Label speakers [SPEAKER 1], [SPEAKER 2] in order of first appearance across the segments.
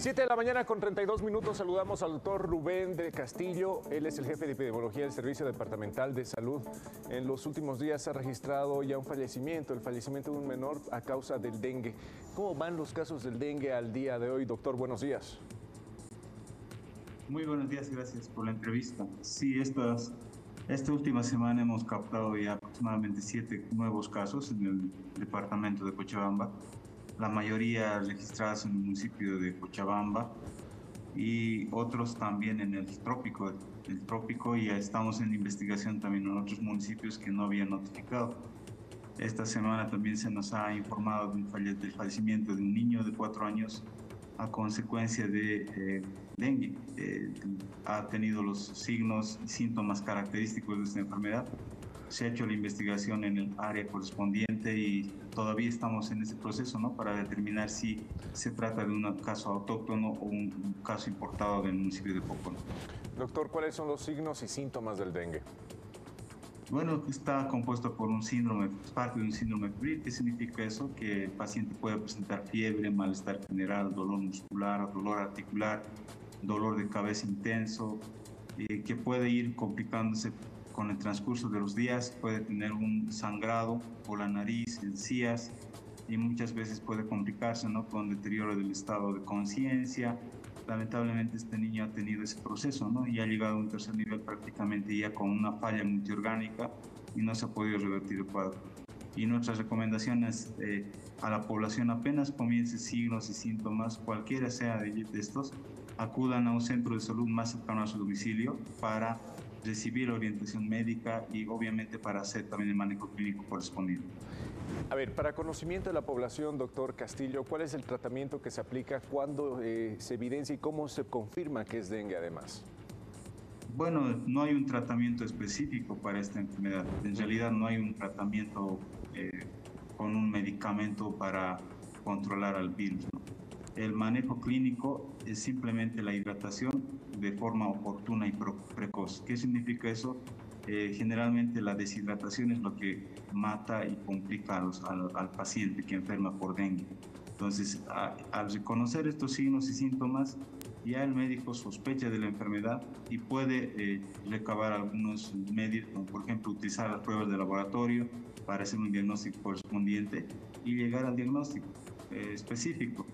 [SPEAKER 1] 7 de la mañana con 32 minutos saludamos al doctor Rubén de Castillo. Él es el jefe de epidemiología del Servicio Departamental de Salud. En los últimos días ha registrado ya un fallecimiento, el fallecimiento de un menor a causa del dengue. ¿Cómo van los casos del dengue al día de hoy, doctor? Buenos días.
[SPEAKER 2] Muy buenos días, gracias por la entrevista. Sí, estas, esta última semana hemos captado ya aproximadamente siete nuevos casos en el departamento de Cochabamba la mayoría registradas en el municipio de Cochabamba y otros también en el trópico, el trópico ya estamos en investigación también en otros municipios que no habían notificado. Esta semana también se nos ha informado del fallecimiento de un niño de cuatro años a consecuencia de eh, dengue. Eh, ha tenido los signos y síntomas característicos de esta enfermedad se ha hecho la investigación en el área correspondiente y todavía estamos en ese proceso ¿no? para determinar si se trata de un caso autóctono o un, caso importado del municipio de Popón.
[SPEAKER 1] Doctor, ¿cuáles son los signos y síntomas del dengue?
[SPEAKER 2] Bueno, está compuesto por un síndrome, parte de un síndrome febril. ¿Qué significa eso? Que el paciente puede presentar fiebre, malestar general, dolor muscular, dolor articular, dolor de cabeza intenso, eh, que puede ir complicándose con el transcurso de los días puede tener un sangrado por la nariz, encías y muchas veces puede complicarse ¿no? con deterioro del estado de conciencia. Lamentablemente este niño ha tenido ese proceso ¿no? y ha llegado a un tercer nivel prácticamente ya con una falla multiorgánica y no se ha podido revertir el cuadro. Y nuestras recomendaciones eh, a la población apenas comience signos y síntomas, cualquiera sea de estos, acudan a un centro de salud más cercano a su domicilio para recibir orientación médica y obviamente para hacer también el manejo clínico correspondiente.
[SPEAKER 1] A ver, para conocimiento de la población, doctor Castillo, ¿cuál es el tratamiento que se aplica, cuándo eh, se evidencia y cómo se confirma que es dengue además?
[SPEAKER 2] Bueno, no hay un tratamiento específico para esta enfermedad. En realidad no hay un tratamiento eh, con un medicamento para controlar al virus. El manejo clínico es simplemente la hidratación de forma oportuna y precoz. ¿Qué significa eso? Eh, generalmente la deshidratación es lo que mata y complica al, paciente que enferma por dengue. Entonces, al reconocer estos signos y síntomas, ya el médico sospecha de la enfermedad y puede eh, recabar algunos medios, como por ejemplo utilizar las pruebas de laboratorio para hacer un diagnóstico correspondiente y llegar al diagnóstico eh, específico.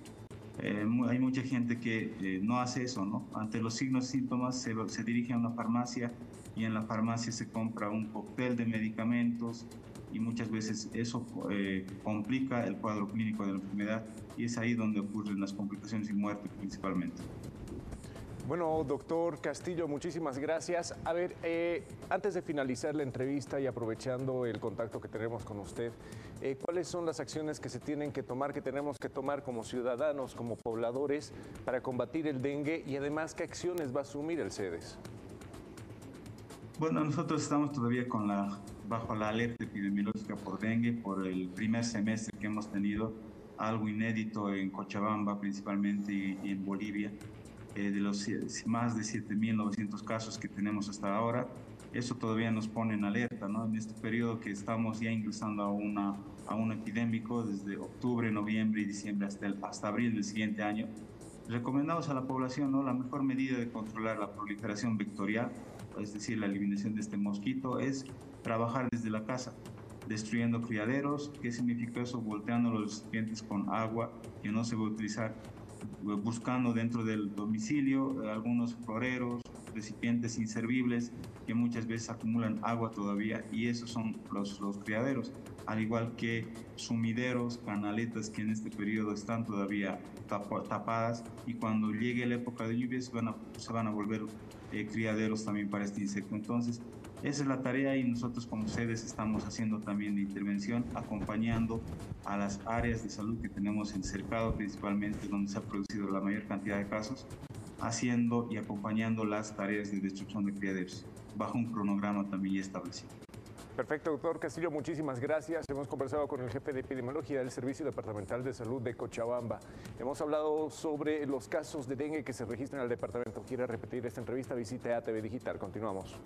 [SPEAKER 2] Eh, hay mucha gente que eh, no hace eso, ¿no? Ante los signos síntomas se, se, dirige a una farmacia y en la farmacia se compra un cóctel de medicamentos y muchas veces eso eh, complica el cuadro clínico de la enfermedad y es ahí donde ocurren las complicaciones y muerte principalmente.
[SPEAKER 1] Bueno, doctor Castillo, muchísimas gracias. A ver, eh, antes de finalizar la entrevista y aprovechando el contacto que tenemos con usted, eh, ¿cuáles son las acciones que se tienen que tomar, que tenemos que tomar como ciudadanos, como pobladores, para combatir el dengue y además qué acciones va a asumir el CEDES?
[SPEAKER 2] Bueno, nosotros estamos todavía con la, bajo la alerta epidemiológica por dengue por el primer semestre que hemos tenido, algo inédito en Cochabamba principalmente y en Bolivia. Eh, de los más de 7.900 casos que tenemos hasta ahora. Eso todavía nos pone en alerta, ¿no? En este periodo que estamos ya ingresando a, una, a un epidémico desde octubre, noviembre y diciembre hasta, el, hasta abril del siguiente año. Recomendamos a la población, ¿no? La mejor medida de controlar la proliferación vectorial, es decir, la eliminación de este mosquito, es trabajar desde la casa destruyendo criaderos. ¿Qué significa eso? Volteando los recipientes con agua que no se va a utilizar buscando dentro del domicilio eh, algunos floreros, recipientes inservibles que muchas veces acumulan agua todavía y esos son los, los criaderos, al igual que sumideros, canaletas que en este periodo están todavía tapadas y cuando llegue la época de lluvias van a, se van a volver eh, criaderos también para este insecto. Entonces, esa es la tarea y nosotros como sedes estamos haciendo también de intervención, acompañando a las áreas de salud que tenemos en cercado, principalmente donde se ha producido la mayor cantidad de casos, haciendo y acompañando las tareas de destrucción de criaderos, bajo un cronograma también establecido.
[SPEAKER 1] Perfecto, doctor Castillo, muchísimas gracias. Hemos conversado con el jefe de epidemiología del Servicio Departamental de Salud de Cochabamba. Hemos hablado sobre los casos de dengue que se registran el departamento. ¿Quiere repetir esta entrevista? Visite ATV Digital. Continuamos.